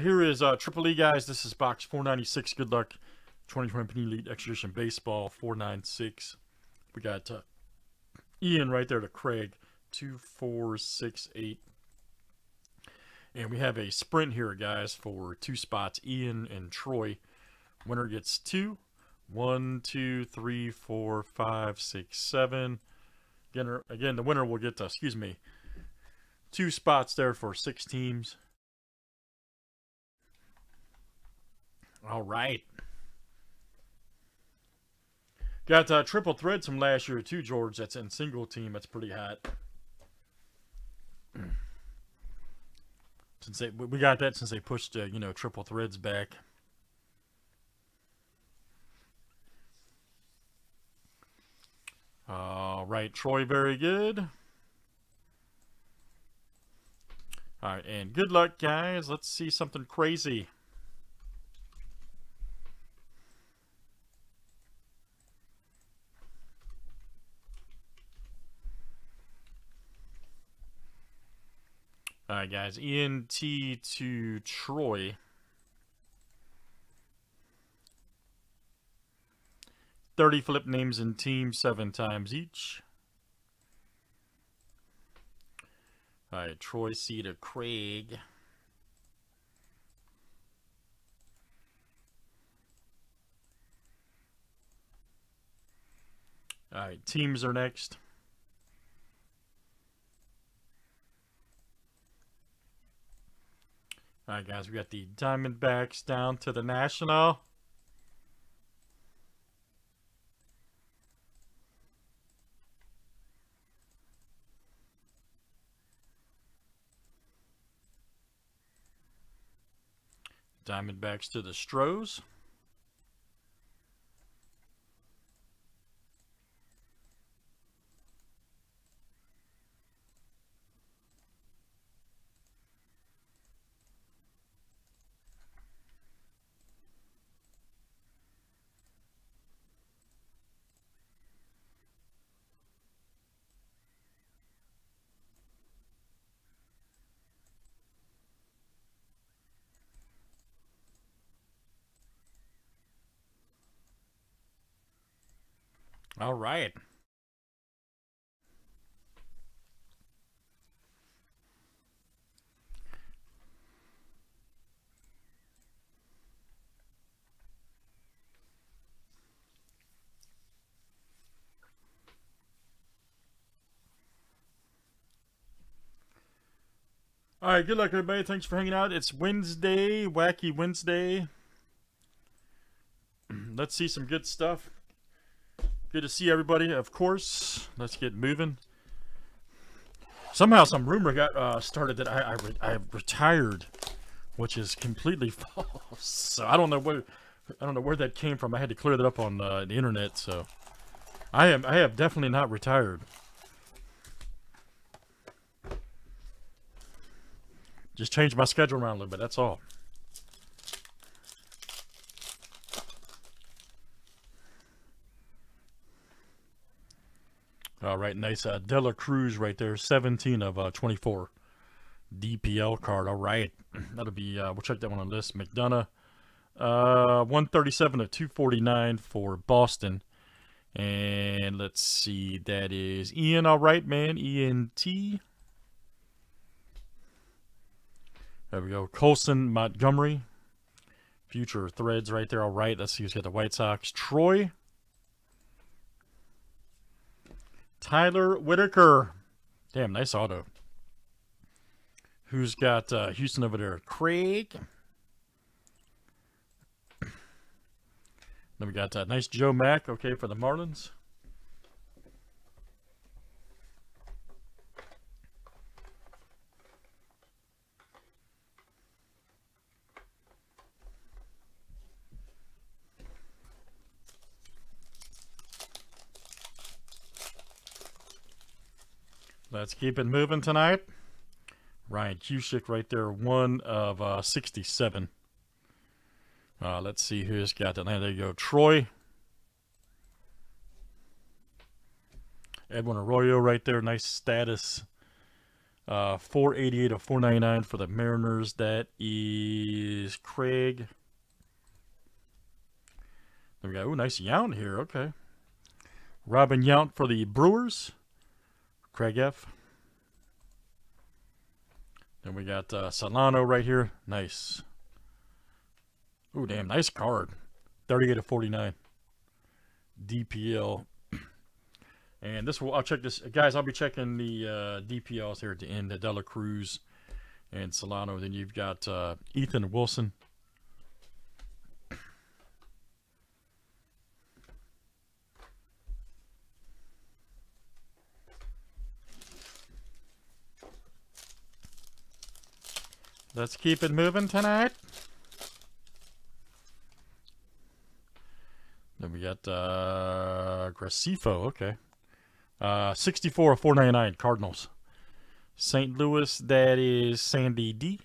Here is uh, Triple E, guys. This is box 496. Good luck. 2020 Panini Elite Extra Edition Baseball 496. We got uh, Ian right there to Craig 2468. And we have a sprint here, guys, for two spots Ian and Troy. Winner gets two. One, two, three, four, five, six, seven. Again, again the winner will get, uh, excuse me, two spots there for six teams. All right. Got uh, triple threads from last year too, George. That's in single team. That's pretty hot. since they, we got that since they pushed uh, you know triple threads back. All right, Troy, very good. All right, and good luck, guys. Let's see something crazy. Right, guys. ENT to Troy. Thirty flip names and team seven times each. All right, Troy C to Craig. All right, teams are next. All right, guys, we got the Diamondbacks down to the National. Diamondbacks to the Stros. All right. All right, good luck, everybody. Thanks for hanging out. It's Wednesday, Wacky Wednesday. Let's see some good stuff. Good to see everybody, of course. Let's get moving. Somehow some rumor got uh, started that I, I, I retired, which is completely false. So I don't know where I don't know where that came from. I had to clear that up on uh, the internet. So I am I have definitely not retired. Just changed my schedule around a little bit. That's all. All right, nice uh, Dela Cruz right there, 17 of uh, 24 DPL card. All right, that'll be, uh, we'll check that one on this. McDonough, uh, 137 of 249 for Boston. And let's see, that is Ian, all right, man, ENT. There we go, Colson Montgomery. Future threads right there, all right. Let's see who's got the White Sox. Troy. Tyler Whitaker. Damn, nice auto. Who's got uh, Houston over there? Craig. Then we got uh, nice Joe Mack, okay, for the Marlins. Let's keep it moving tonight. Ryan Cusick right there, one of uh, 67. Uh, let's see who's got that. There you go. Troy. Edwin Arroyo right there. Nice status. Uh, 488 of 499 for the Mariners. That is Craig. There we go. Ooh, nice Yount here. Okay. Robin Yount for the Brewers. Craig F. Then we got uh, Solano right here. Nice. Ooh, damn. Nice card. 38 of 49. DPL. And this will, I'll check this. Guys, I'll be checking the uh, DPLs here at the end. The Dela Cruz and Solano. Then you've got uh, Ethan Wilson. Let's keep it moving tonight. Then we got uh, Gracifo. Okay. Uh, 64 of 499 Cardinals. St. Louis, that is Sandy D.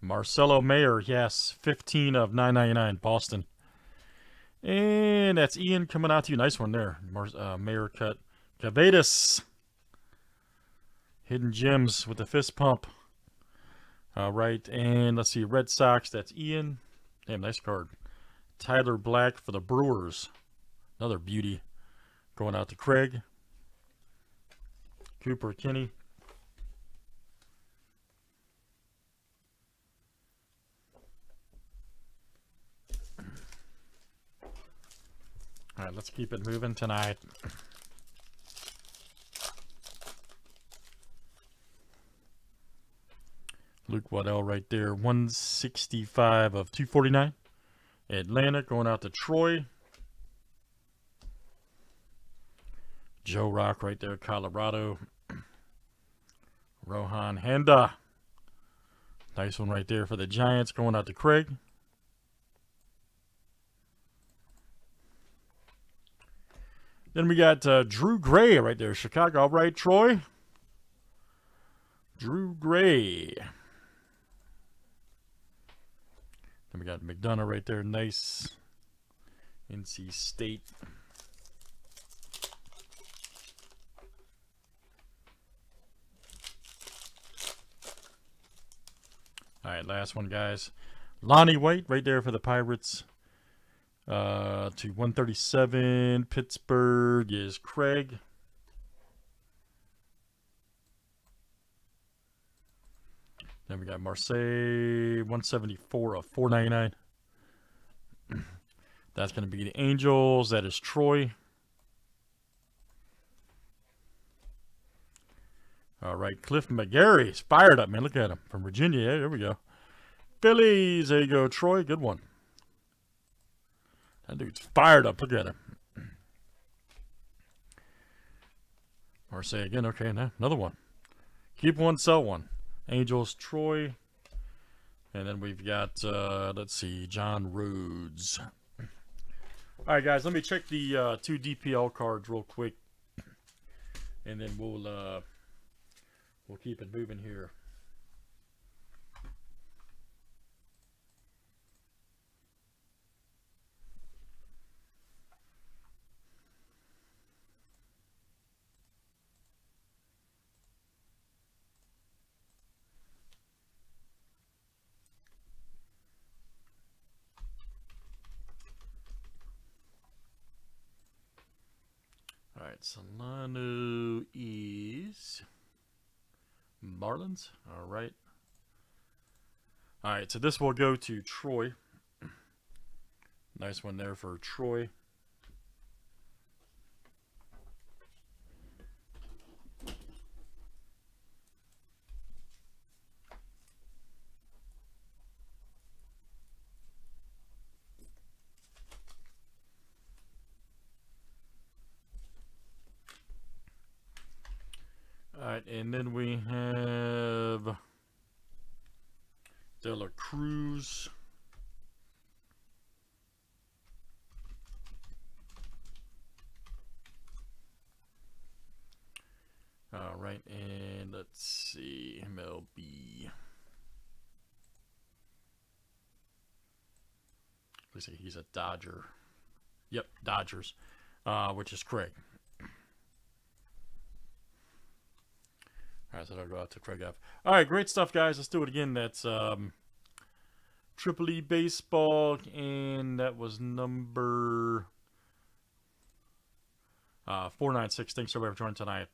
Marcelo Mayer, yes, 15 of 999 Boston. And that's Ian coming out to you. Nice one there. Mar uh, Mayer cut. Cavadas. Hidden Gems with the fist pump. All right, and let's see, Red Sox, that's Ian. Damn, nice card. Tyler Black for the Brewers. Another beauty. Going out to Craig. Cooper Kinney. All right, let's keep it moving tonight. Luke Waddell right there, 165 of 249. Atlanta going out to Troy. Joe Rock right there, Colorado. Rohan Handa. Nice one right there for the Giants going out to Craig. Then we got uh, Drew Gray right there, Chicago. All right, Troy. Drew Gray. Then we got McDonough right there. Nice. NC State. All right, last one, guys. Lonnie White right there for the Pirates. Uh, to 137. Pittsburgh is Craig. Then we got Marseille, 174 of 499. That's going to be the Angels. That is Troy. All right, Cliff McGarry's fired up, man. Look at him from Virginia. Yeah, there we go. Phillies. There you go, Troy. Good one. That dude's fired up. Look at him. Marseille again. Okay, now another one. Keep one, sell one. Angels, Troy. And then we've got, uh, let's see, John Rhodes. All right, guys, let me check the uh, two DPL cards real quick. And then we'll, uh, we'll keep it moving here. Right, Solano is Marlins. All right. All right, so this will go to Troy. Nice one there for Troy. Right, and then we have Dela Cruz. All right, and let's see, MLB. Looks like he's a Dodger. Yep, Dodgers, uh, which is Craig. Pass it over to Craig F. All right, great stuff, guys. Let's do it again. That's um, Triple E Baseball, and that was number uh, 496. Thanks, everybody, for joining tonight.